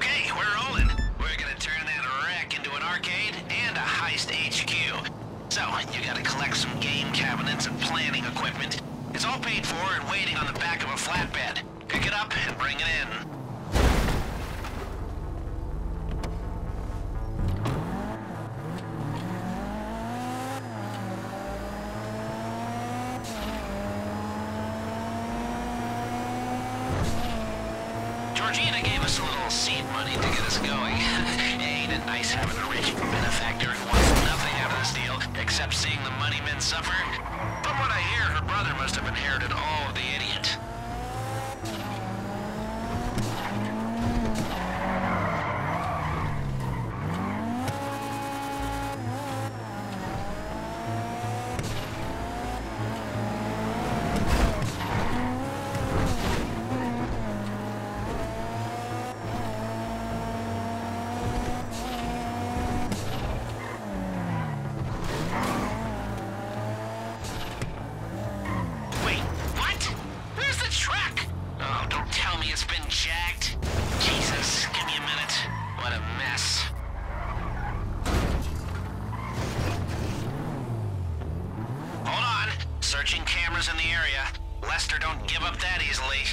Okay, we're rolling. We're gonna turn that wreck into an arcade and a heist HQ. So, you gotta collect some game cabinets and planning equipment. It's all paid for and waiting on the back of a flatbed. Pick it up and bring it in. Us a little seed money to get us going. Ain't it nice having a rich benefactor who wants nothing out of this deal except seeing the money men suffer? From what I hear, her brother must have inherited all of the Searching cameras in the area. Lester don't give up that easily.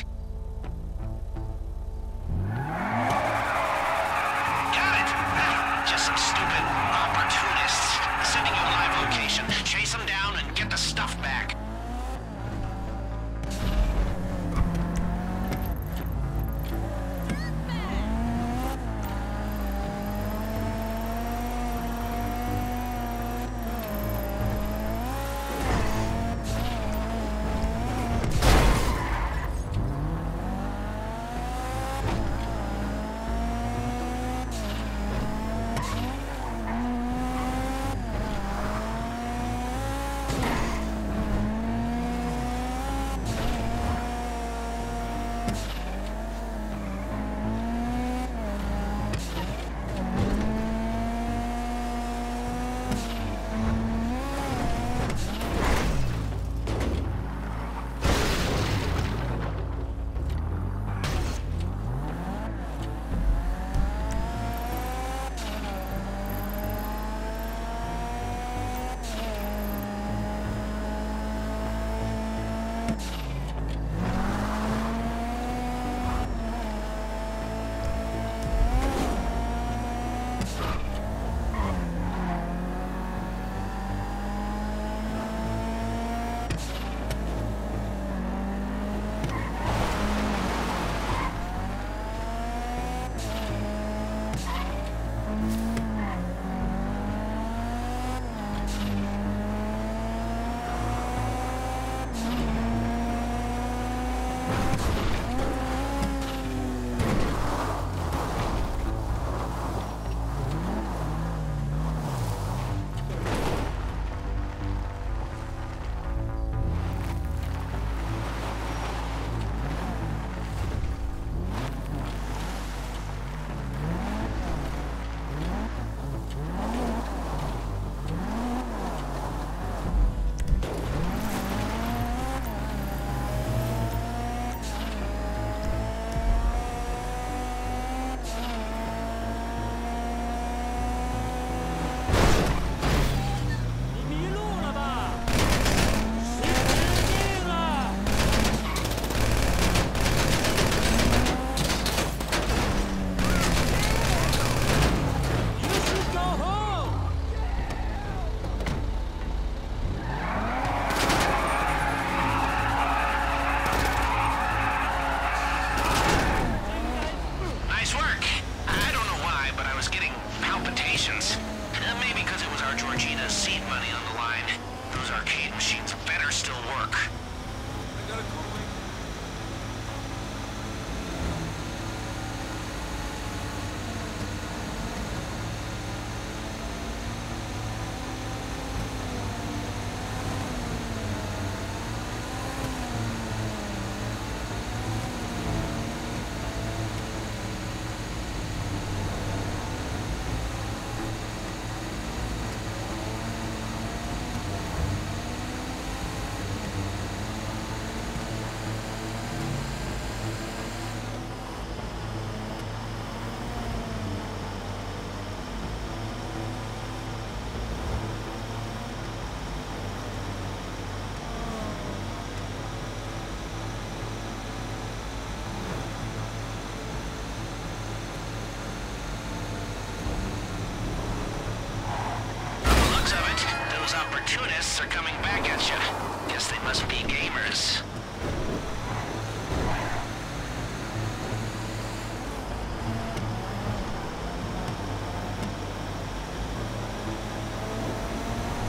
Are coming back at you. Guess they must be gamers.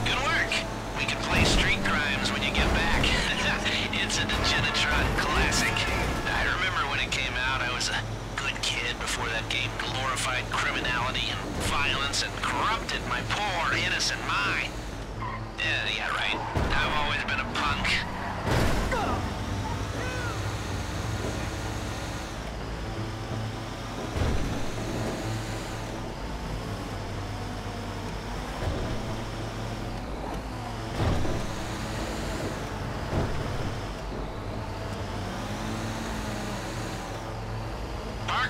Good work. We can play Street Crimes when you get back. it's a Degenatron classic. I remember when it came out, I was a good kid before that game glorified criminality and violence and corrupted my poor, innocent mind.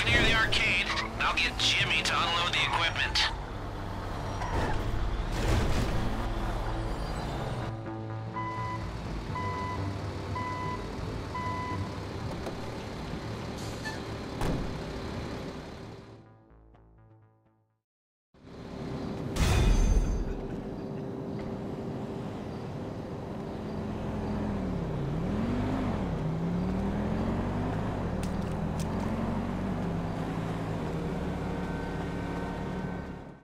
Near the arcade. I'll get Jimmy to unload the equipment.